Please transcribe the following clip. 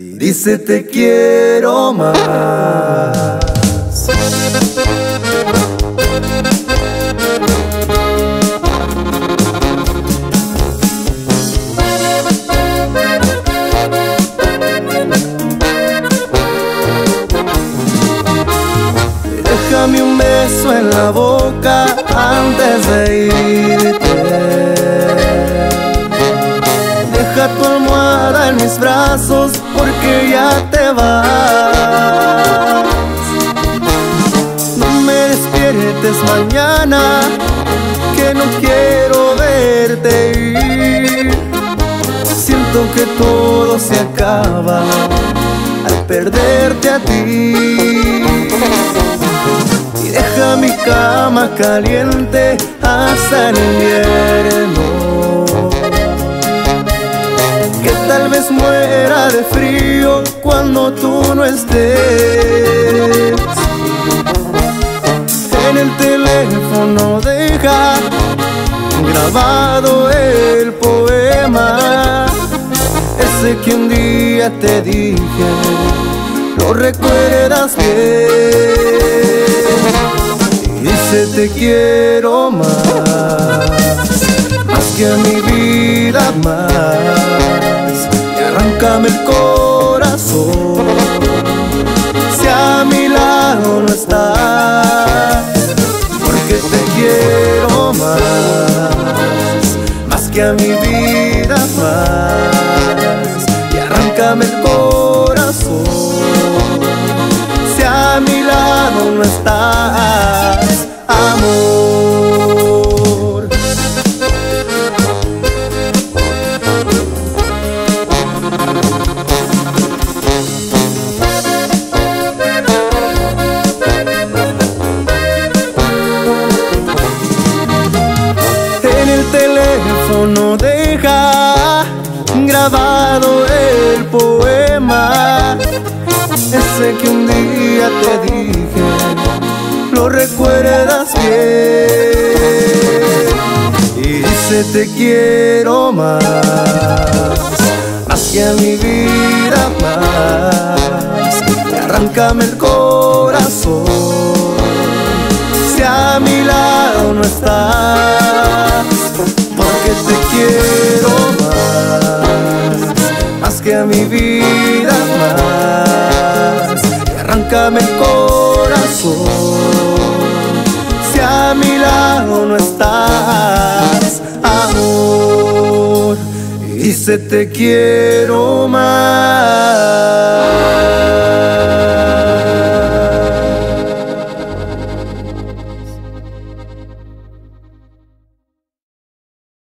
Dice te quiero más. Déjame un beso en la boca antes de irte. Porque ya te vas. No me despiertes mañana que no quiero verte ir. Siento que todo se acaba al perderte a ti. Y deja mi cama caliente hasta el invierno. Tal vez muera de frío cuando tú no estés. En el teléfono deja grabado el poema. Ese que un día te dije, lo recuerdas bien. Dice te quiero más, más que a mi vida más. Arráncame el corazón, si a mi lado no estás, porque te quiero más, más que a mi vida más. Y arráncame el corazón, si a mi lado no estás, grabado el poema Ese que un día te dije Lo recuerdas bien. Y dice te quiero más Más que a mi vida más. Y arráncame el corazón si a mi lado no estás, porque te quiero mi vida más, y arráncame el corazón, si a mi lado no estás, amor, y se te quiero más.